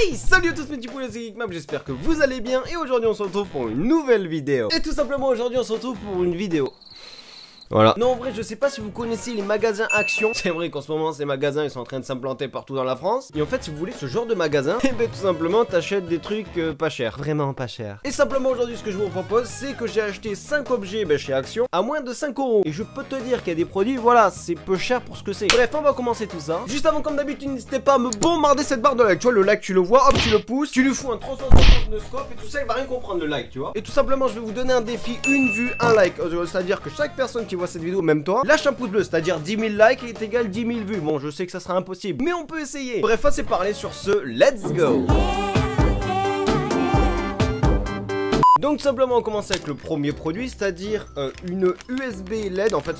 Hey Salut à tous mes petits poulets, c'est Geekmap, j'espère que vous allez bien et aujourd'hui on se retrouve pour une nouvelle vidéo. Et tout simplement aujourd'hui on se retrouve pour une vidéo voilà. Non, en vrai, je sais pas si vous connaissez les magasins Action. C'est vrai qu'en ce moment, ces magasins, ils sont en train de s'implanter partout dans la France. Et en fait, si vous voulez ce genre de magasin, et eh ben tout simplement, t'achètes des trucs euh, pas chers. Vraiment pas chers. Et simplement, aujourd'hui, ce que je vous propose, c'est que j'ai acheté 5 objets ben, chez Action à moins de 5 euros. Et je peux te dire qu'il y a des produits, voilà, c'est peu cher pour ce que c'est. Bref, on va commencer tout ça. Juste avant, comme d'habitude, n'hésitez pas à me bombarder cette barre de like. Tu vois, le like, tu le vois, hop, tu le pousses, tu lui fous un 360 scope et tout ça, il va rien comprendre le like, tu vois. Et tout simplement, je vais vous donner un défi, une vue, un like. Euh, c'est-à-dire que chaque personne qui voit cette vidéo, même toi, lâche un pouce bleu, c'est-à-dire 10 000 likes est égal 10 000 vues. Bon, je sais que ça sera impossible, mais on peut essayer. Bref, c'est parler sur ce, let's go donc simplement on commence avec le premier produit, c'est-à-dire euh, une USB LED, en fait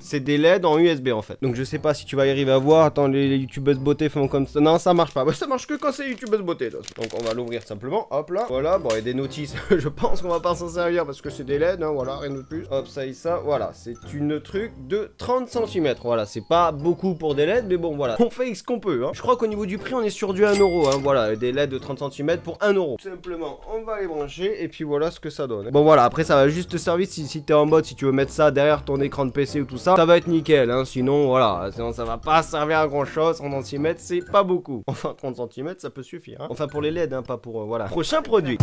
c'est des LED en USB en fait. Donc je sais pas si tu vas y arriver à voir, attends les, youtubeuses beauté font comme ça, non ça marche pas, bah, ça marche que quand c'est youtubeuses beauté. Donc on va l'ouvrir simplement, hop là, voilà, bon il y a des notices, je pense qu'on va pas s'en servir parce que c'est des LED, hein, voilà, rien de plus. Hop ça et ça, voilà, c'est une truc de 30 cm, voilà, c'est pas beaucoup pour des LED, mais bon voilà, on fait ce qu'on peut. Hein. Je crois qu'au niveau du prix on est sur du 1 euro, hein, voilà, des LED de 30 cm pour 1 euro. Simplement on va les brancher et et voilà ce que ça donne. Bon voilà, après ça va juste te servir si, t'es en mode, si tu veux mettre ça derrière ton écran de PC ou tout ça, ça va être nickel, hein, sinon voilà, sinon ça va pas servir à grand chose, 30 cm c'est pas beaucoup. Enfin 30 cm ça peut suffire, hein. enfin pour les LED, hein, pas pour, euh, voilà. Prochain produit.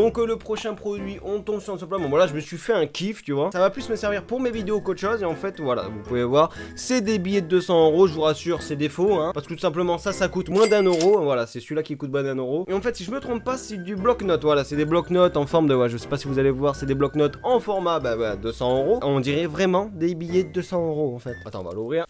Donc euh, le prochain produit, on tombe sur un supplément. Bon là je me suis fait un kiff, tu vois. Ça va plus me servir pour mes vidéos qu'autre chose. Et en fait, voilà, vous pouvez voir, c'est des billets de 200 euros. Je vous rassure, c'est des faux, hein. Parce que tout simplement, ça, ça coûte moins d'un euro. Voilà, c'est celui-là qui coûte moins d'un euro. Et en fait, si je me trompe pas, c'est du bloc-notes. Voilà, c'est des bloc-notes en forme de, ouais, je sais pas si vous allez voir, c'est des bloc-notes en format, bah, 200 euros. On dirait vraiment des billets de 200 euros en fait. Attends, on va l'ouvrir.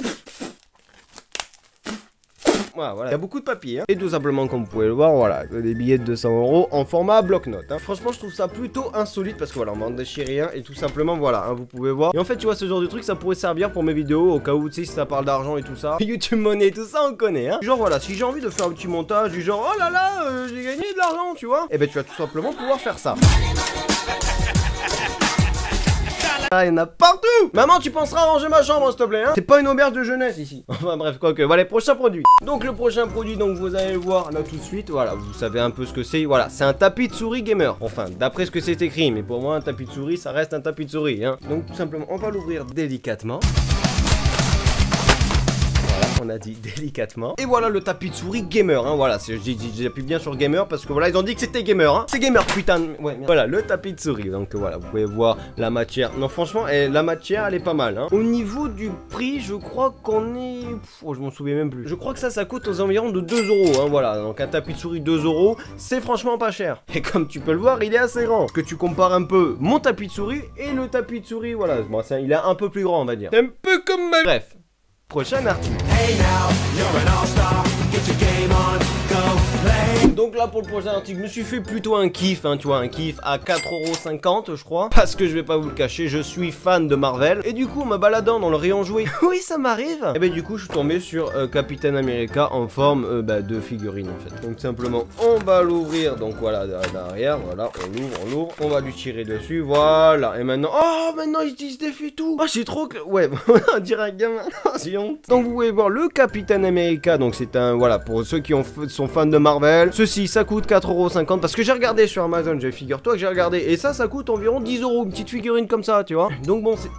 Voilà, Il y a beaucoup de papier. Hein. Et tout simplement, comme vous pouvez le voir, voilà, des billets de 200 euros en format bloc-notes. Hein. Franchement, je trouve ça plutôt insolite parce que voilà, on m'en déchire rien. Et tout simplement, voilà, hein, vous pouvez voir. Et en fait, tu vois, ce genre de truc, ça pourrait servir pour mes vidéos au cas où, tu sais, si ça parle d'argent et tout ça. YouTube monnaie, tout ça, on connaît. Hein. Genre, voilà, si j'ai envie de faire un petit montage du genre, oh là là, euh, j'ai gagné de l'argent, tu vois. Et eh ben, tu vas tout simplement pouvoir faire ça. Ah, il y en a partout Maman, tu penseras à ranger ma chambre, s'il te plaît, hein C'est pas une auberge de jeunesse, ici. Enfin, bref, quoi que. Voilà, prochain produit. Donc, le prochain produit, donc, vous allez le voir là tout de suite. Voilà, vous savez un peu ce que c'est. Voilà, c'est un tapis de souris gamer. Enfin, d'après ce que c'est écrit. Mais pour moi, un tapis de souris, ça reste un tapis de souris, hein. Donc, tout simplement, on va l'ouvrir délicatement on a dit délicatement. Et voilà le tapis de souris gamer, hein, voilà, j'appuie bien sur gamer parce que voilà, ils ont dit que c'était gamer, hein. C'est gamer, putain, ouais, Voilà, le tapis de souris, donc voilà, vous pouvez voir la matière. Non, franchement, et la matière, elle est pas mal, hein. Au niveau du prix, je crois qu'on est... oh, je m'en souviens même plus. Je crois que ça, ça coûte aux environs de 2 euros, hein, voilà. Donc un tapis de souris 2 euros, c'est franchement pas cher. Et comme tu peux le voir, il est assez grand. Parce que tu compares un peu mon tapis de souris et le tapis de souris, voilà. Bon, ça, il est un peu plus grand, on va dire. Un peu comme ma... Bref, prochain article. Hey now, you're an. Donc là pour le prochain article, je me suis fait plutôt un kiff, hein, tu vois, un kiff à 4,50€ je crois. Parce que je vais pas vous le cacher, je suis fan de Marvel. Et du coup, me baladant dans le rayon jouet, oui ça m'arrive. Et ben du coup, je suis tombé sur euh, Captain America en forme euh, bah, de figurine en fait. Donc simplement, on va l'ouvrir, donc voilà, derrière, voilà, on l'ouvre, on l'ouvre, on va lui tirer dessus, voilà. Et maintenant, oh maintenant il se défie tout. Ah j'ai trop... Ouais, on dirait un gamin, j'ai honte. Donc vous pouvez voir le Captain America, donc c'est un, voilà, pour ceux qui ont, sont fans de Marvel, Ceci, ça coûte 4,50€ parce que j'ai regardé sur Amazon, figure-toi que j'ai regardé. Et ça, ça coûte environ 10 euros, une petite figurine comme ça, tu vois. Donc bon, c'est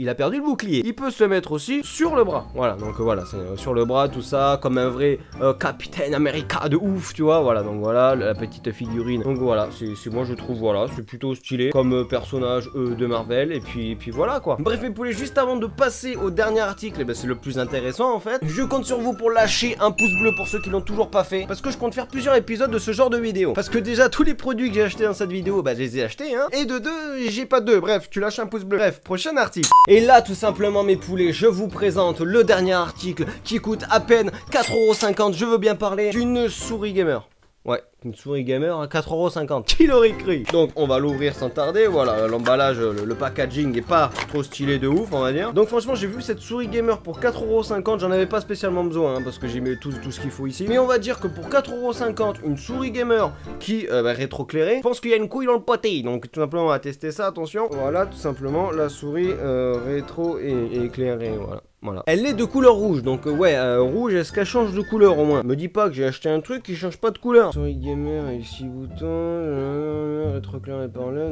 il a perdu le bouclier. Il peut se mettre aussi sur le bras. Voilà, donc euh, voilà, euh, sur le bras, tout ça, comme un vrai euh, Capitaine America de ouf, tu vois. Voilà, donc voilà, la petite figurine. Donc voilà, c'est moi je trouve, voilà, c'est plutôt stylé comme personnage de Marvel. Et puis, puis voilà quoi. Bref, mes poulets, juste avant de passer au dernier article, et eh ben, c'est le plus intéressant en fait. Je compte sur vous pour lâcher un pouce bleu pour ceux qui l'ont toujours pas fait. Parce que je compte faire plusieurs épisodes de ce genre de vidéo. Parce que déjà, tous les produits que j'ai achetés dans cette vidéo, bah je les ai achetés, hein. Et de deux, j'ai pas deux. Bref, tu lâches un pouce bleu. Bref, prochain article. Et là, tout simplement, mes poulets, je vous présente le dernier article qui coûte à peine 4,50€. Je veux bien parler d'une souris gamer. Ouais, une souris gamer à 4,50€. Qui l'aurait cru? Donc on va l'ouvrir sans tarder. Voilà, l'emballage, le, packaging est pas trop stylé de ouf, on va dire. Donc franchement, j'ai vu cette souris gamer pour 4,50€. J'en avais pas spécialement besoin hein, parce que j'ai mis tout, ce qu'il faut ici. Mais on va dire que pour 4,50€, une souris gamer qui euh, bah, je pense qu'il y a une couille dans le poté. Donc tout simplement, on va tester ça. Attention. Voilà, tout simplement, la souris euh, rétro et, éclairée. Voilà. Voilà. Elle est de couleur rouge, donc euh, ouais, euh, rouge, est-ce qu'elle change de couleur au moins? Me dis pas que j'ai acheté un truc qui change pas de couleur. Souris gamer et 6 boutons, rétroclairé par là,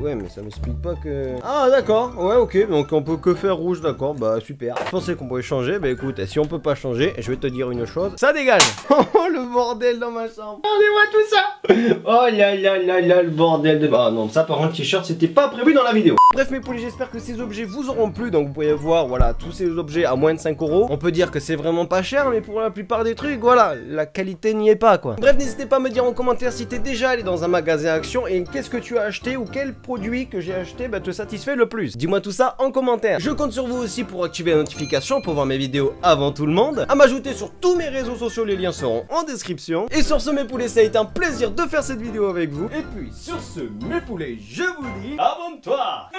ouais, mais ça m'explique pas que... Ah d'accord, ouais ok, donc on peut que faire rouge, d'accord, bah super. Je pensais qu'on pouvait changer, bah écoute, si on peut pas changer, je vais te dire une chose, ça dégage. Oh le bordel dans ma chambre. Regardez-moi tout ça. Oh là là là là, le bordel de... Ah non, ça par contre, t-shirt, c'était pas prévu dans la vidéo. Bref mes poulets, j'espère que ces objets vous auront plu, donc vous pouvez voir, tous ces objets à moins de 5 euros. On peut dire que c'est vraiment pas cher, mais pour la plupart des trucs, voilà, la qualité n'y est pas, quoi. Bref, n'hésitez pas à me dire en commentaire si t'es déjà allé dans un magasin Action et qu'est-ce que tu as acheté ou quel produit que j'ai acheté bah, te satisfait le plus. Dis-moi tout ça en commentaire. Je compte sur vous aussi pour activer la notification pour voir mes vidéos avant tout le monde, à m'ajouter sur tous mes réseaux sociaux, les liens seront en description. Et sur ce, mes poulets, ça a été un plaisir de faire cette vidéo avec vous. Et puis, sur ce, mes poulets, je vous dis, abonne-toi